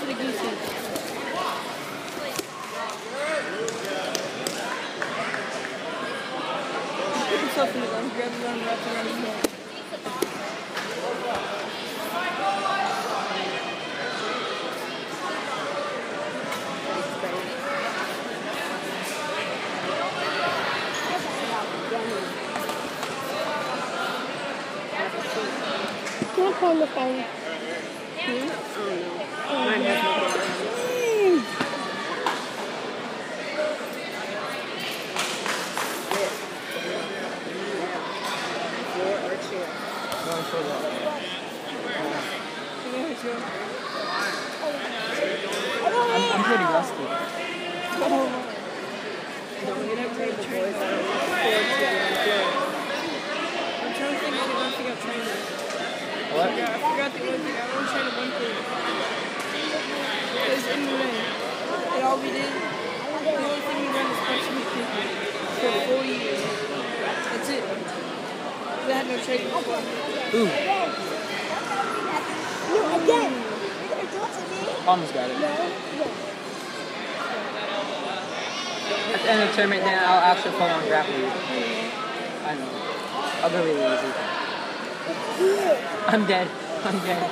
the goosey. Yourself in the gun, grab the gun, wrap it around his neck. Can I the phone? Mine has no camera. Floor or chair. Going for the. Yeah. I'm, I'm pretty rusty. Don't get up table, boys. I don't want the floor to be on the floor. I'm trying to think of the one thing I've trained. What? I forgot, the one thing. I only trained with one thing. All we did, the only thing we ran was punching and kicking for four years. That's it. 'Cause I had no training before. Ooh, No, again. almost got it. No, no. At the end of the tournament, then I'll actually pull on grapple you. I know. I'll go really easy. I'm dead. I'm dead.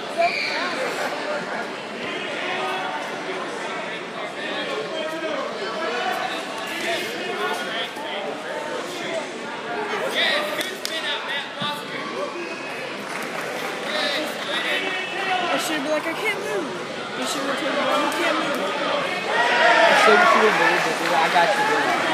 Should been like, I can't move. You should told me, you can't move. I I got you.